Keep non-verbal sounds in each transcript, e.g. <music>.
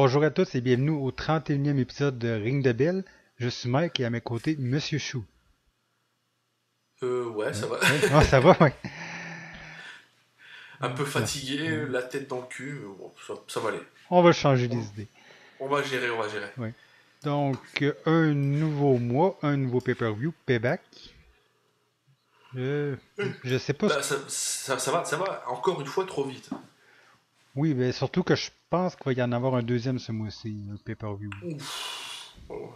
Bonjour à tous et bienvenue au 31e épisode de Ring de Bell. Je suis Mike et à mes côtés, Monsieur Chou. Euh, ouais, ça va. Ah, ça va, ouais. Un peu fatigué, la tête dans le cul, mais bon, ça, ça va aller. On va changer les idées. On va gérer, on va gérer. Donc, euh, un nouveau mois, un nouveau pay-per-view, Payback. Euh, je sais pas. Bah, ça, ça- ça va, ça va encore une fois trop vite. Oui, mais surtout que je pense qu'il va y en avoir un deuxième ce mois-ci, un pay-per-view. Oh.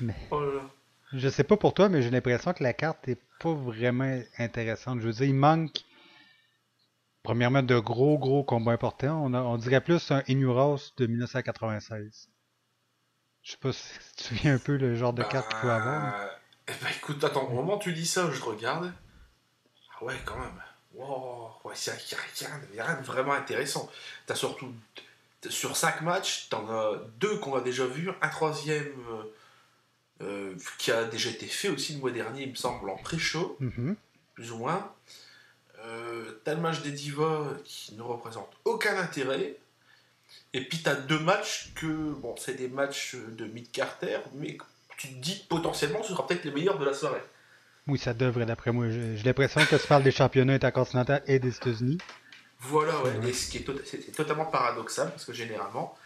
Mais- Oh là là. Je sais pas pour toi, mais j'ai l'impression que la carte est pas vraiment intéressante. Je veux dire, il manque, premièrement, de gros, gros combats importants. On, a- on dirait plus un Inuros de 1996. Je sais pas si tu te souviens un peu le genre de carte qu'il faut avoir. Bah, eh ben, écoute, attends, au moment où tu dis ça, je regarde. Ah ouais, quand même. Wow, ouais, il n'y a, rien- y a rien de vraiment intéressant. T'as surtout, sur 5 matchs, t'en as deux qu'on a déjà vus, un troisième euh, euh, qui a déjà été fait aussi le mois dernier, il me semble, en pré-show, Mhm. plus ou moins. Euh, t'as le match des divas qui ne représente aucun intérêt. Et puis t'as deux matchs que, bon, c'est des matchs de mid-carter, mais tu te dis que potentiellement ce sera peut-être les meilleurs de la soirée. Oui, ça devrait, d'après moi. J'ai l'impression que tu parles des championnats intercontinentaux et des États-Unis. Voilà, ouais. Et ce qui est, totalement paradoxal, parce que généralement,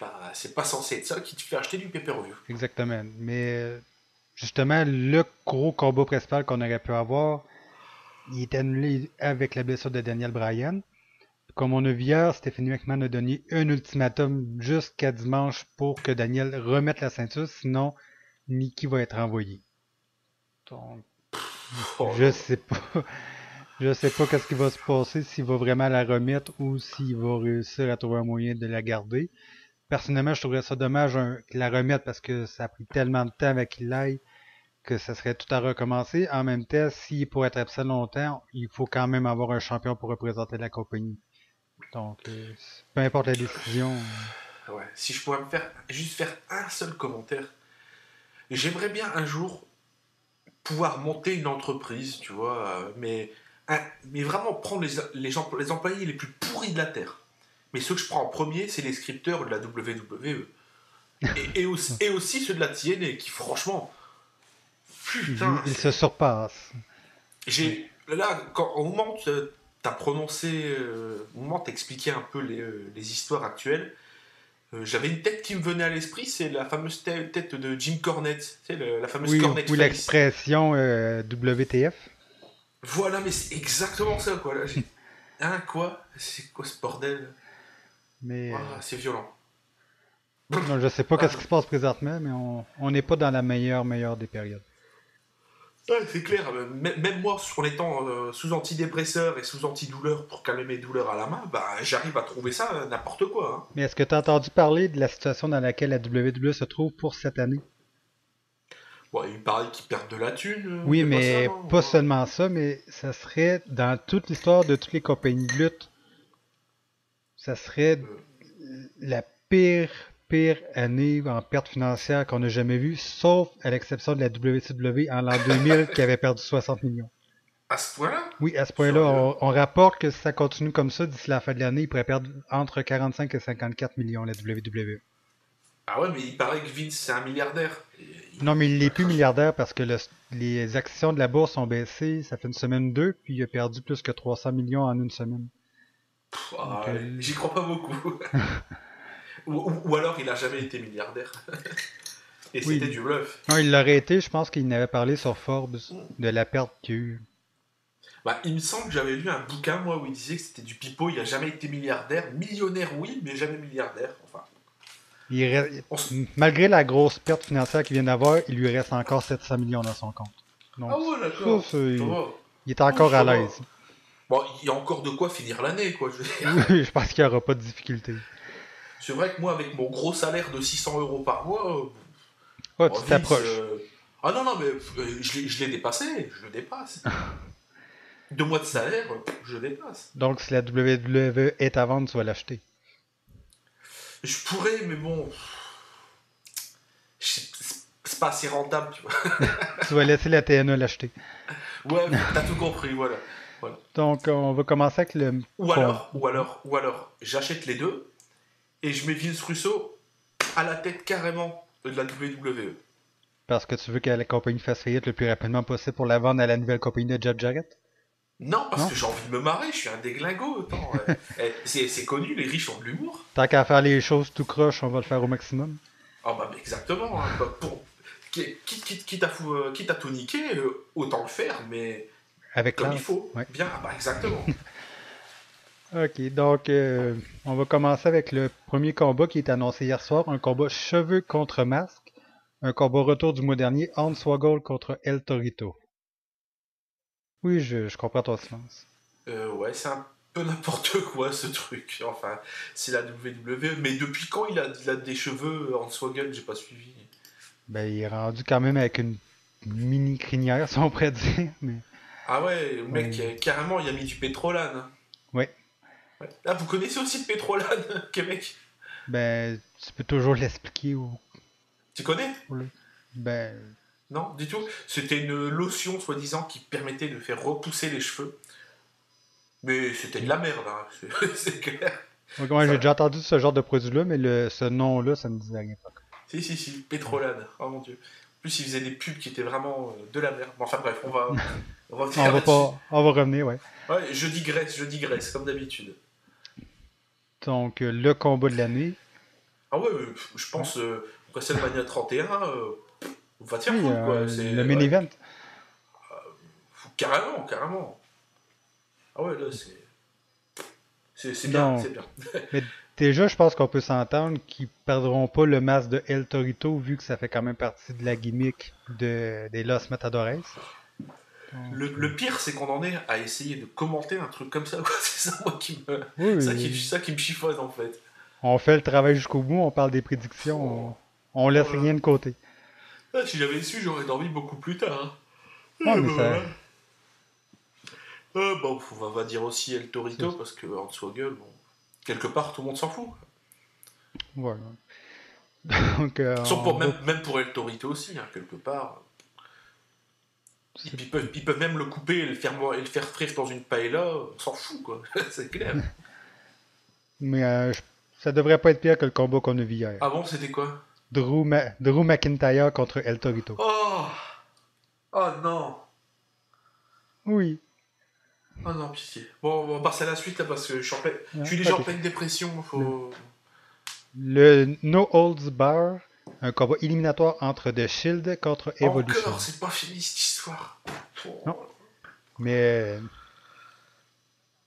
bah, c'est pas censé être ça qui te fait acheter du pay-per-view. Exactement. Mais justement, le gros combat principal qu'on aurait pu avoir, il est annulé avec la blessure de Daniel Bryan. Comme on a vu hier, Stephanie McMahon a donné un ultimatum jusqu'à dimanche pour que Daniel remette la ceinture, sinon Nikki va être envoyé. Donc, Oh, je sais pas. Je sais pas qu'est-ce qui va se passer, s'il va vraiment la remettre ou s'il va réussir à trouver un moyen de la garder. Personnellement, je trouverais ça dommage hein, qu'il la remette parce que ça a pris tellement de temps avec qu'il aille que ça serait tout à recommencer. En même temps, s'il pour être absent longtemps, il faut quand même avoir un champion pour représenter la compagnie. Donc, euh, peu importe la décision. Ouais. Si je pouvais me faire juste faire un seul commentaire, j'aimerais bien un jour pouvoir monter une entreprise, tu vois, euh, mais, mais vraiment prendre les, les, les employés les plus pourris de la terre. Mais ceux que je prends en premier, c'est les scripteurs de la WWE. Et, et aussi, <laughs> et aussi ceux de la TNA, qui franchement. Putain, il se surpasse. j'ai là quand au moment où t'as prononcé, euh, au moment où t'expliquais un peu les, euh, les histoires actuelles, euh, j'avais une tête qui me venait à l'esprit, c'est la fameuse te- tête de Jim Cornette, le- la fameuse Oui, Cornette ou l'expression euh, WTF. Voilà, mais c'est exactement ça quoi. Là, <laughs> hein quoi? C'est quoi ce bordel? Mais euh, Ah, C'est violent. non, je sais pas <laughs> qu'est-ce qui se passe présentement, mais on on n'est pas dans la meilleure, meilleure des périodes. Ouais, c'est clair. euh, Même moi, en étant euh, sous antidépresseur et sous antidouleur pour calmer mes douleurs à la main, bah j'arrive à trouver ça euh, n'importe quoi. hein. Mais est-ce que tu as entendu parler de la situation dans laquelle la WWE se trouve pour cette année? Bon, il paraît qu'ils perdent de la thune. Oui, mais ça, non? pas seulement ça, mais ça serait dans toute l'histoire de toutes les compagnies de lutte, ça serait la pire, pire année en perte financière qu'on a jamais vue, sauf à l'exception de la WCW en l'an 2000 qui avait perdu 60 millions. À ce point-là? Oui, à ce point-là, on, on rapporte que si ça continue comme ça d'ici la fin de l'année, il pourrait perdre entre 45 et 54 millions la WWE. Ah ouais, mais il paraît que Vince, c'est un milliardaire. Il- Non, mais il n'est plus milliardaire parce que le- les actions de la bourse ont baissé, ça fait une semaine ou deux, puis il a perdu plus que 300 millions en une semaine. Ah, euh, J'y crois pas beaucoup. <laughs> ou, ou- ou alors il a jamais été milliardaire. <laughs> Et Oui. c'était du bluff. Non, il l'aurait été, je pense qu'il n'avait parlé sur Forbes de la perte qu'il a eu. Bah, il me semble que j'avais lu un bouquin, moi, où il disait que c'était du pipeau, il a jamais été milliardaire. Millionnaire, oui, mais jamais milliardaire. Enfin, Il Malgré la grosse perte financière qu'il vient d'avoir, il lui reste encore 700 millions dans son compte. Donc, Ah ouais, d'accord. ça, il est encore à ça va. l'aise. Bon, il y a encore de quoi finir l'année, quoi. je. <laughs> Oui, je pense qu'il n'y aura pas de difficulté. C'est vrai que moi, avec mon gros salaire de 600 euros par mois, bon, tu t'approches. euh, Ah non, non, mais euh, je l'ai- dépassé, je le dépasse. <laughs> Deux mois de salaire, je dépasse. Donc, si la WWE est à vendre, tu vas l'acheter. Je pourrais, mais bon. C'est pas assez rentable, tu vois. <laughs> tu vas laisser la TNA l'acheter. Ouais, <laughs> t'as tout compris, voilà. Donc, on va commencer avec le. Ou alors, ou alors, ou alors, j'achète les deux, et je mets Vince Russo à la tête carrément de la WWE. Parce que tu veux que la compagnie fasse faillite le plus rapidement possible pour la vendre à la nouvelle compagnie de Jeff Jarrett? Non, parce que j'ai envie de me marrer, je suis un déglingo. Euh, <laughs> eh, c'est connu, les riches ont de l'humour. Tant qu'à faire les choses tout croche, on va le faire au maximum. Ah bah exactement. hein, bah, pour- quitte, quitte- quitte à, fou- euh, quitte à tout niquer, euh, autant le faire, mais Avec comme il faut. Ouais. Bien, ah bah exactement. <laughs> Ok, donc euh, on va commencer avec le premier combat qui est annoncé hier soir, un combat cheveux contre masque, un combat retour du mois dernier, Hans Swaggle contre El Torito. Oui, je, je comprends ton silence. Euh, ouais, c'est un peu n'importe <laughs> quoi ce truc. Enfin, c'est la WWE. Mais depuis quand il a, il a des cheveux en Swaggle J'ai pas suivi. Ben, il est rendu quand même avec une mini crinière, <laughs> si on pourrait dire, mais... Ah ouais, le mec, Ouais. euh, carrément, il a mis du pétrolane. Ouais. Ah, vous connaissez aussi le pétrolane, <laughs> Québec Ben, tu peux toujours l'expliquer ou... Tu connais? Ben, Non, du tout. C'était une lotion, soi-disant, qui permettait de faire repousser les cheveux. Mais c'était de la merde, hein. <laughs> c'est- clair. donc, ouais, j'ai déjà entendu ce genre de produit-là, mais le, ce nom-là, ça me disait rien. Si, si, si, pétrolane. Oh mon dieu. En plus, il faisait des pubs qui étaient vraiment euh, de la merde. Bon, enfin bref, on va <laughs> revenir On va pas... On va revenir, ouais. Ouais, je digresse, je digresse, comme d'habitude. Donc, euh, le combat de l'année. Ah ouais, euh, je pense, euh, WrestleMania 31, euh, on va tirer Oui, quoi. c'est- le main ouais. event. Carrément, carrément. Ah ouais, là, c'est. C'est c'est bien, c'est bien. <laughs> Déjà, je pense qu'on peut s'entendre qu'ils perdront pas le masque de El Torito vu que ça fait quand même partie de la gimmick de, des Los Matadores. Le, le pire, c'est qu'on en est à essayer de commenter un truc comme ça. <laughs> C'est ça, moi, qui me. oui, Ça qui, ça qui me chiffonne, en fait. on fait le travail jusqu'au bout, on parle des prédictions, on, on laisse Voilà. rien de côté. Ah, si j'avais su, j'aurais dormi beaucoup plus tard. hein. Ouais, mais ça- voilà. Euh, bon, on va, dire aussi El Torito, parce que en Swaggle, bon, quelque part, tout le monde s'en fout. Voilà. <laughs> Donc, euh, Sauf on pour, va- même, même pour El Torito aussi, hein, quelque part. Ils, peuvent, ils peuvent même le couper et le faire, et le faire frire dans une paella, on s'en fout, quoi. <laughs> c'est clair. Mais euh, ça devrait pas être pire que le combat qu'on a vu hier. Ah bon, c'était quoi? Drew, Ma- Drew McIntyre contre El Torito. Oh Oh non Oui. Oh non, pitié. Bon, on va passer à la suite, là, parce que je suis, en pleine- je suis déjà en pleine dépression, faut... Le No Holds Bar, un combat éliminatoire entre The Shield contre Evolution. Encore, c'est pas fini, cette histoire. Oh. Non. Mais euh,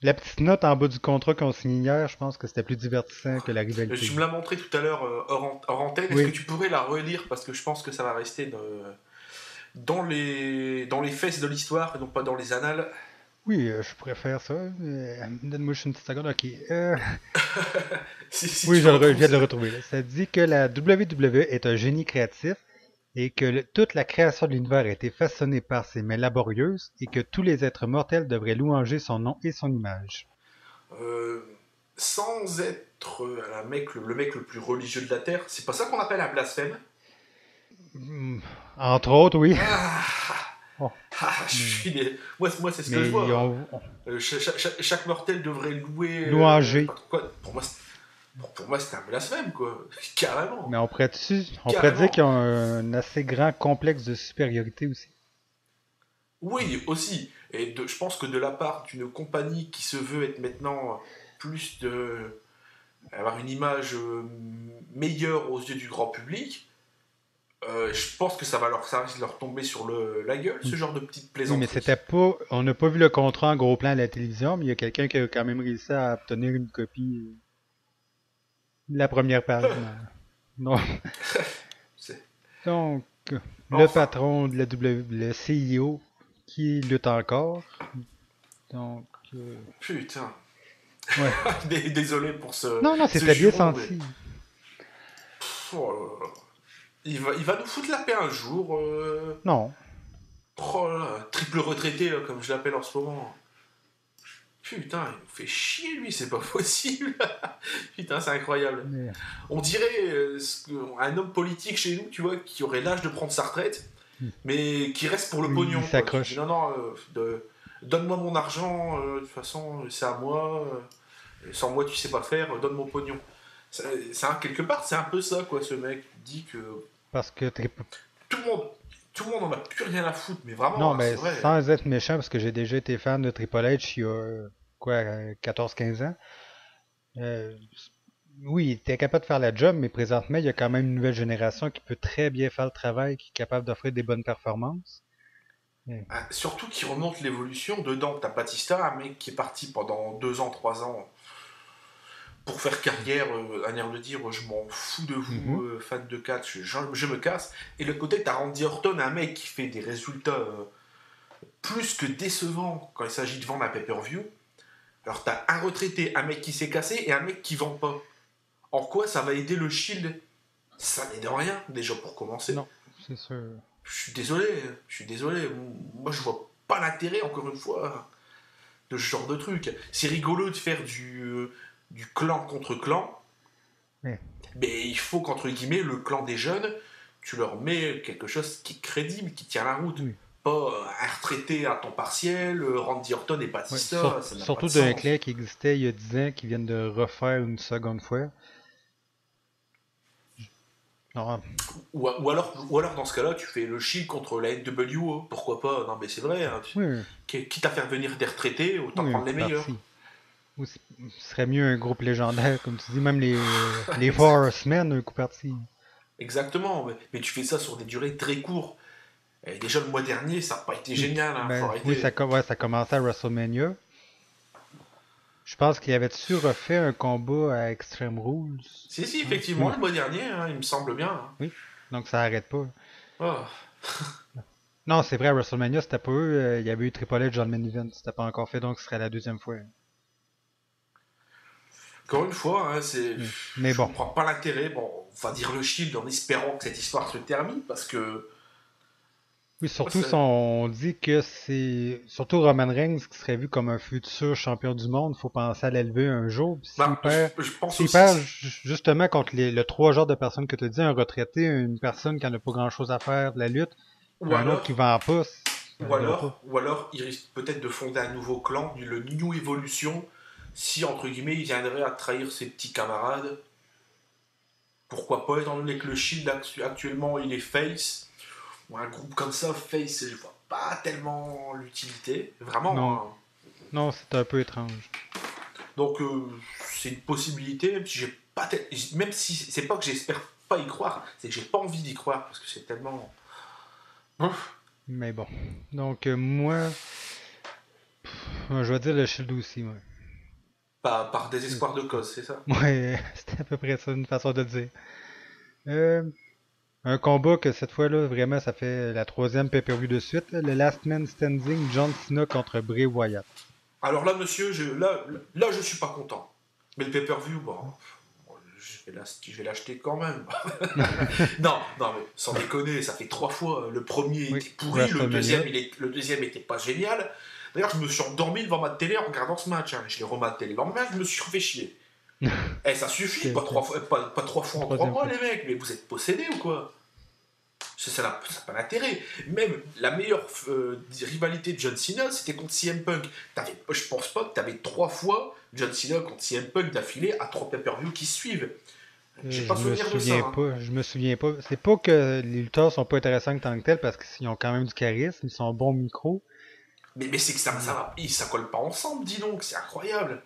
la petite note en bas du contrat qu'on signait hier, je pense que c'était plus divertissant que la rivalité. Tu me l'as montré tout à l'heure euh, hors, an- hors antenne. Est-ce Oui. que tu pourrais la relire? Parce que je pense que ça va rester dans, dans, les, dans les fesses de l'histoire et non pas dans les annales. Oui, euh, je faire ça. Euh, Donne-moi juste une petite seconde. Ok. Euh, <laughs> Si- si oui, je, le viens de le retrouver. là. Ça dit que la WWE est un génie créatif et que le- toute la création de l'univers a été façonnée par ses mains laborieuses et que tous les êtres mortels devraient louanger son nom et son image. Euh, sans être la mec, le, le mec le plus religieux de la Terre, c'est pas ça qu'on appelle un blasphème? Hmm, Entre autres, oui. ah, Oh. ah, je suis des- Moi, moi c'est ce que Mais je vois. hein. Euh, cha- cha- cha- chaque, mortel devrait louer. euh, Louanger. Pour moi, c'est- pour, moi, c'est un blasphème, quoi. <laughs> Carrément. Mais on pourrait, on pourrait dire qu'ils ont un assez grand complexe de supériorité aussi. Oui, aussi. Et de- je pense que de la part d'une compagnie qui se veut être maintenant plus de. avoir une image euh, meilleure aux yeux du grand public, euh, je pense que ça va leur, ça risque de leur tomber sur le, la gueule, ce genre de petite Oui, plaisanterie. mais c'était pas. On n'a pas vu le contrat en gros plan à la télévision, mais il y a quelqu'un qui a quand même réussi à obtenir une copie de la première page. <laughs> Non. <laughs> Donc, le Enfin. patron de la W, le CEO, qui lutte encore. Donc. euh, Putain. Ouais. <laughs> Désolé pour ce. Non, non, c'était bien senti. mais- Oh là là. Il va, il va nous foutre la paix un jour. euh, Non. Oh là là, triple retraité, là, comme je l'appelle en ce moment. Putain, il nous fait chier, lui, c'est pas <laughs> possible. Putain, c'est incroyable. On dirait euh, ce que- un homme politique chez nous, tu vois, qui aurait l'âge de prendre sa retraite, Hmm. mais qui reste pour le Oui, pognon. il quoi. s'accroche. Tu dis, Non, non, euh, de- donne-moi mon argent, euh, de toute façon, c'est à moi. euh, sans moi, tu sais pas faire, euh, donne mon pognon. Quelque part, c'est un peu ça, quoi, ce mec. dit que. Parce que tout le monde, tout le monde en a plus rien à foutre, mais vraiment. Non, mais sans être méchant, parce que j'ai déjà été fan de Triple H il y a quoi, 14-15 ans. Euh, oui, il était capable de faire la job, mais présentement, il y a quand même une nouvelle génération qui peut très bien faire le travail, qui est capable d'offrir des bonnes performances. Ah, surtout qui remonte l'évolution. Dedans, t'as Batista, un mec qui est parti pendant 2 ans, 3 ans pour faire carrière, euh, à de dire je m'en fous de vous, euh, fan de catch, je, me casse. Et le côté, t'as Randy Orton, un mec qui fait des résultats euh, plus que décevants quand il s'agit de vendre un pay-per-view. Alors t'as un retraité, un mec qui s'est cassé et un mec qui vend pas. En quoi ça va aider le Shield? Ça n'aide rien, déjà pour commencer. Non, c'est sûr. Je suis désolé, je suis désolé. Moi je vois pas l'intérêt, encore une fois, de ce genre de truc. C'est rigolo de faire du du clan contre clan. Mais il faut qu'entre guillemets, le clan des jeunes, tu leur mets quelque chose qui est crédible, qui tient la route. Pas un retraité à temps partiel, Randy Orton et Batista. surtout d'un clan qui existait il y a 10 ans, qui viennent de refaire une seconde fois. Ou, alors, ou alors, dans ce cas-là, tu fais le Shield contre la NWO. Pourquoi pas? Non, mais c'est vrai. Hein, Quitte à faire venir des retraités, autant prendre les meilleurs. Ou ce serait mieux un groupe légendaire, comme tu dis, même les, les <laughs> Four Horsemen, un coup parti. Exactement, mais, tu fais ça sur des durées très courtes. Et déjà le mois dernier, ça n'a pas été génial. Hein, ben, oui, ça, ouais, ça commençait à WrestleMania. Je pense qu'il avait su refait un combat à Extreme Rules. Si, si, effectivement, le mois dernier, hein, il me semble bien. Hein. Oui, donc ça arrête pas. Oh. <laughs> non, c'est vrai, à WrestleMania, c'était pas eux. Euh, il y avait eu Triple H le main event. C'était pas encore fait, donc ce serait la deuxième fois. Encore une fois, hein, c'est. Mm. Mais bon. Je comprends pas l'intérêt. Bon, on va dire le Shield en espérant que cette histoire se termine parce que. Oui, surtout si on dit que c'est. Surtout Roman Reigns qui serait vu comme un futur champion du monde, il faut penser à l'élever un jour. S'il bah, perd, je, perd justement contre les, le trois genres de personnes que tu as dit, un retraité, une personne qui n'a pas grand chose à faire de la lutte, ou un autre qui vend pas. Ou alors, ou alors, il risque peut-être de fonder un nouveau clan, le New Evolution, si, entre guillemets, il viendrait à trahir ses petits camarades, pourquoi pas, étant donné que le Shield actuellement il est face, ou un groupe comme ça, face, je vois pas tellement l'utilité, vraiment. Non, hein. non c'est un peu étrange. Donc, euh, c'est une possibilité, même si j'ai pas même si c'est pas que j'espère pas y croire, c'est que j'ai pas envie d'y croire, parce que c'est tellement. Mais bon. Donc, euh, moi, je vais dire le Shield aussi, moi. Par, désespoir de cause, c'est ça? Ouais, <laughs> c'était à peu près ça, une façon de dire. Euh, un combat que cette fois-là, vraiment, ça fait la troisième pay-per-view de suite. le Last Man Standing, John Cena contre Bray Wyatt. Alors là, monsieur, je, là, là, je suis pas content. Mais le pay-per-view, bon, je vais l'acheter quand même. <laughs> non, non, mais sans déconner, ça fait trois fois. Le premier était pourri, le deuxième, il est, le deuxième était pas génial. D'ailleurs, je me suis endormi devant ma télé en regardant ce match. Hein. Je l'ai rematé le lendemain, je me suis fait chier. <laughs> eh, ça suffit, pas trois, fois, pas, trois fois en trois mois, les mecs, mais vous êtes possédés ou quoi? Ça n'a pas d'intérêt. Même la meilleure euh, rivalité de John Cena, c'était contre CM Punk. je pense pas que tu avais trois fois John Cena contre CM Punk d'affilée à trois pay-per-view qui suivent. J'ai pas souvenir me souviens de ça. Hein. Pas, Je me souviens pas. C'est pas que les lutteurs sont pas intéressants tant que tel parce qu'ils ont quand même du charisme, ils sont bons micro. Mais, mais c'est que ça, ça, ça colle pas ensemble, dis donc, c'est incroyable.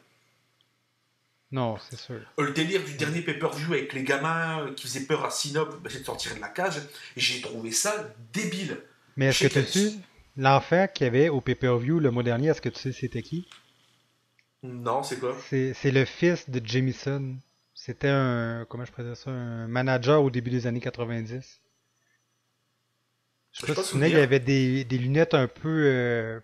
Non, c'est sûr. Euh, le délire du dernier pay-per-view avec les gamins euh, qui faisaient peur à Sinop, bah, c'est de sortir de la cage, j'ai trouvé ça débile. Mais est-ce que tu sais, l'enfer qu'il y avait au pay-per-view le mois dernier, est-ce que tu sais c'était qui? Non, c'est quoi? C'est le fils de Jamison. C'était un, comment je présente ça, un manager au début des années 90. Je sais pas, si il y avait des, des, lunettes un peu euh,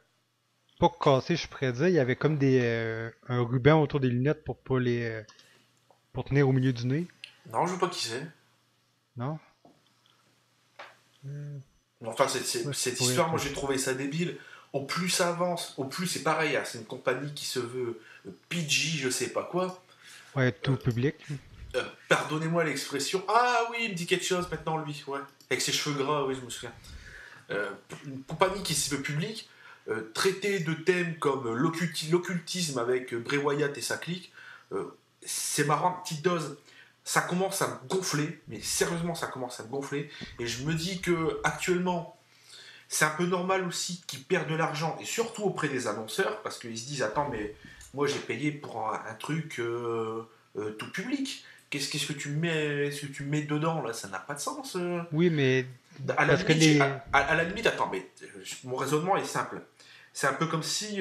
pas cassé, je pourrais dire. Il y avait comme des euh, un ruban autour des lunettes pour pas les euh, pour tenir au milieu du nez. Non, je veux pas qui c'est. Non? Enfin, cette histoire, moi j'ai trouvé ça débile. Au plus ça avance, au plus c'est pareil. Hein, c'est une compagnie qui se veut euh, PG, je sais pas quoi. Ouais, tout public. Pardonnez-moi l'expression. Ah oui, il me dit quelque chose maintenant, lui. Ouais. Avec ses cheveux gras, oui, je me souviens. une compagnie qui se veut publique, euh, traiter de thèmes comme l'occultisme avec Bray Wyatt et sa clique, euh, c'est marrant, petite dose. ça commence à me gonfler, mais sérieusement, ça commence à me gonfler. Et je me dis que actuellement, c'est un peu normal aussi qu'ils perdent de l'argent, et surtout auprès des annonceurs, parce qu'ils se disent Attends, mais moi j'ai payé pour un, truc euh, tout public. Qu'est-ce que tu mets, ce que tu mets dedans là Ça n'a pas de sens. Oui, mais à la, limite, à, la limite, attends, mais mon raisonnement est simple. C'est un peu comme si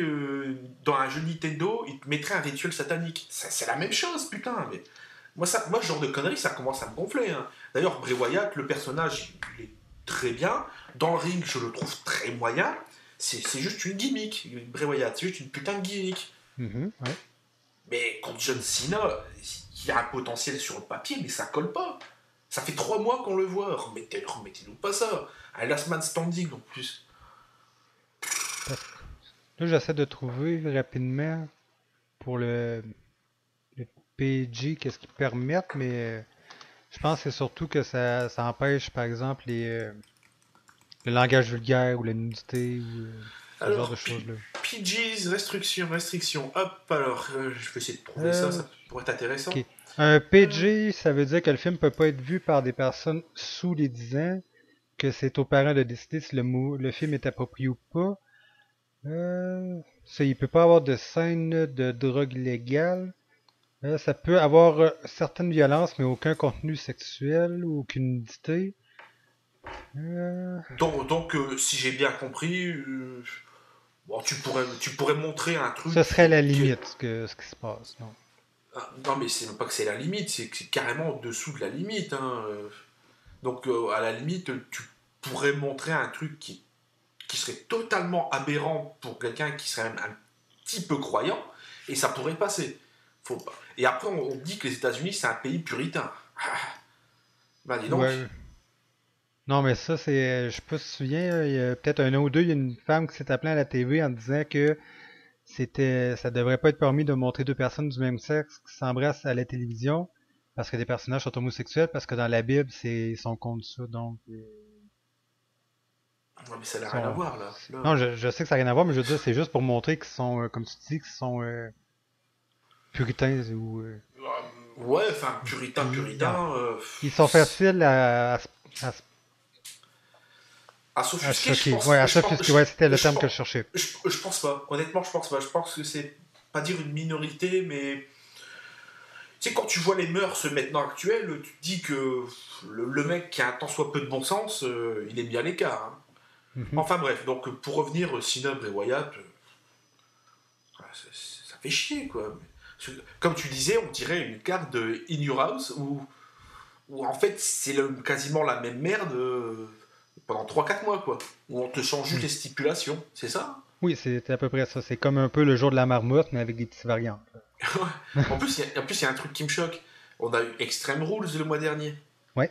dans un jeu Nintendo, ils te mettraient un rituel satanique. C'est la même chose, putain. Mais moi, ça, moi, ce genre de conneries, ça commence à me gonfler. Hein. D'ailleurs, Bray Wyatt, le personnage, il est très bien. Dans le ring, je le trouve très moyen. C'est juste une gimmick. Bray Wyatt, c'est juste une putain de gimmick. Mm-hmm, mais contre John Cena, il y a un potentiel sur le papier, mais ça colle pas. Ça fait trois mois qu'on le voit. Remettez, remettez-nous pas ça. Un last man standing en plus. Là, j'essaie de trouver rapidement pour le, le PG qu'est-ce qu'ils permettent, mais je pense que c'est surtout que ça, ça, empêche, par exemple, les, euh, le langage vulgaire ou la nudité ou euh, ce genre de choses-là. PGs, restrictions, restrictions. Hop, alors, euh, je vais essayer de trouver ça, ça pourrait être intéressant. Un PG, ça veut dire que le film peut pas être vu par des personnes sous les 10 ans, que c'est aux parents de décider si le, le film est approprié ou pas. Euh, ça, il peut pas avoir de scène de drogue illégale. Euh, ça peut avoir euh, certaines violences, mais aucun contenu sexuel ou aucune nudité. Euh. Donc, donc si j'ai bien compris, bon, tu, pourrais, tu pourrais montrer un truc. Ce serait la limite, que, ce qui se passe. Ah, non mais c'est pas que c'est la limite, c'est carrément dessous de la limite. Hein. Donc, à la limite, tu pourrais montrer un truc qui, qui serait totalement aberrant pour quelqu'un qui serait même un petit peu croyant, et ça pourrait passer. Faut pas. Et après, on, dit que les États-Unis, c'est un pays puritain. Ben, dis donc. Non, mais ça, c'est. Je me souviens, il y a peut-être un an ou deux, il y a une femme qui s'est appelée à la TV en disant que c'était ça devrait pas être permis de montrer deux personnes du même sexe qui s'embrassent à la télévision parce que des personnages sont homosexuels, parce que dans la Bible, c'est ils sont contre ça, donc. Euh, ouais, mais ça n'a rien à voir, là. Non, je, sais que ça n'a rien à voir, mais je veux dire, c'est juste pour montrer qu'ils sont, euh, comme tu dis, qu'ils sont euh, puritains ou. Euh, ouais, enfin, puritains, puritains. Euh, ils sont faciles à. à, à à s'offusquer, je pense. Ouais, à s'offusquer, ouais, c'était le terme que je cherchais. Je, je, pense pas. Honnêtement, je pense pas. Je pense que c'est pas dire une minorité, mais. Tu sais, quand tu vois les mœurs maintenant actuelles, tu te dis que le, mec qui a un tant soit peu de bon sens, euh, il est bien l'écart. Hein. Mhm. Enfin bref, donc pour revenir, Sinob et Wyatt, ça, ça, fait chier, quoi comme tu disais, on dirait une carte de In Your House où, où en fait c'est quasiment la même merde euh, pendant 3-4 mois, quoi. Où on te change juste les stipulations, c'est ça? Oui, c'est à peu près ça. C'est comme un peu le jour de la marmotte, mais avec des petites variantes. en plus, il y a un truc qui me choque. On a eu Extreme Rules le mois dernier. Ouais.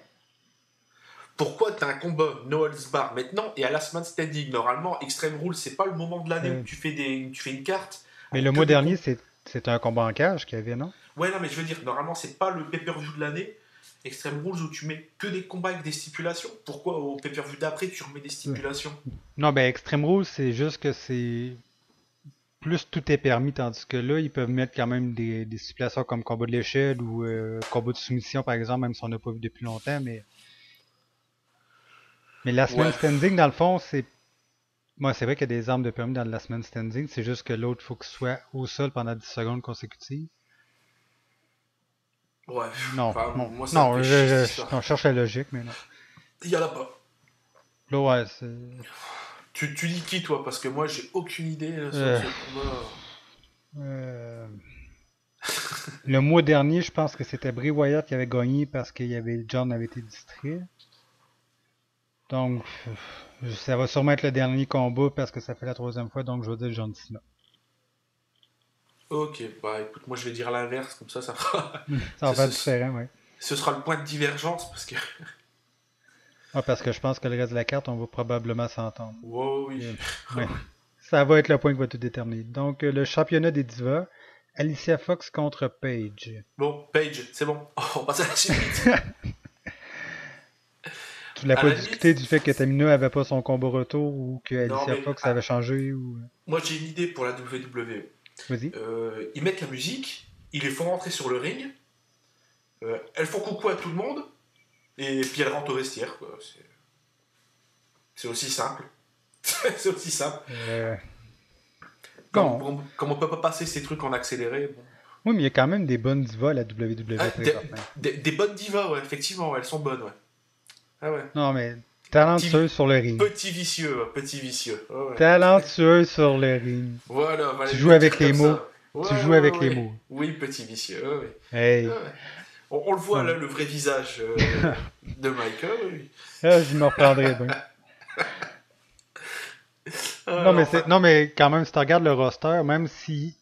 Pourquoi tu as un combat No Holds Bar maintenant et à Last Man Standing? Normalement, Extreme Rules, c'est pas le moment de l'année où tu fais, des, tu fais une carte. Mais le mois dernier, c'est c'était un combat en cage qu'il y avait, non? Ouais, non, mais je veux dire, normalement, c'est pas le pay-per-view de l'année, Extreme Rules, où tu mets que des combats avec des stipulations. Pourquoi au pay-per-view d'après, tu remets des stipulations? Non, ben Extreme Rules, c'est juste que c'est. Plus tout est permis, tandis que là, ils peuvent mettre quand même des, stipulations comme combat de l'échelle ou euh, combat de soumission, par exemple, même si on n'a pas vu depuis longtemps, mais. Mais la semaine standing, dans le fond, c'est moi, c'est vrai qu'il y a des armes de permis dans le last man standing, c'est juste que l'autre, faut qu'il soit au sol pendant 10 secondes consécutives. Ouais. Non, non, moi, non je, cherche la logique, mais non. Il y en a pas. Là, ouais, c'est... Tu, tu dis qui, toi? Parce que moi, j'ai aucune idée sur euh... ce combat. Euh... le mois dernier, je pense que c'était Bray Wyatt qui avait gagné parce qu'il y avait John avait été distrait. Donc, ça va sûrement être le dernier combat parce que ça fait la troisième fois, donc je vais dire John Cena. Ok, bah écoute, moi je vais dire l'inverse, comme ça ça fera. ça va <laughs> faire différent, oui. Ce sera le point de divergence parce que. ah, parce que je pense que le reste de la carte, on va probablement s'entendre. Wow, oui. <laughs> Ça va être le point qui va tout déterminer. Donc, euh, le championnat des divas, Alicia Fox contre Paige. Bon, Paige, c'est bon. <laughs> on passe à la suite. Tu l'as pas discuté du fait que Tamina avait pas son combat retour ou que Alicia Fox avait changé ou... Euh? Moi j'ai une idée pour la WWE. Euh, ils mettent la musique, ils les font rentrer sur le ring, Euh, elles font coucou à tout le monde, et puis elles rentrent au vestiaire. quoi. C'est- C'est aussi simple. <laughs> c'est aussi simple. Euh, Comme, Bon. comme- comme on peut pas passer ces trucs en accéléré. bon. Oui, mais il y a quand même des bonnes divas à la WWE Ah. Des, des bonnes divas, ouais, effectivement, ouais, elles sont bonnes, ouais. Ah ouais. Non, mais talentueuse sur le ring. Petit vicieux, ouais, petit vicieux. Ouais. Talentueuse sur le ring. Voilà, voilà, Tu joues avec les mots. Tu joues avec ouais, les mots. Oui, petit vicieux. Hey. On, on le voit là, le vrai visage euh, <laughs> de Michael. oui. Ah, je me reprendrai. Ah, Non mais, enfin, non, mais quand même, si tu regardes le roster, même si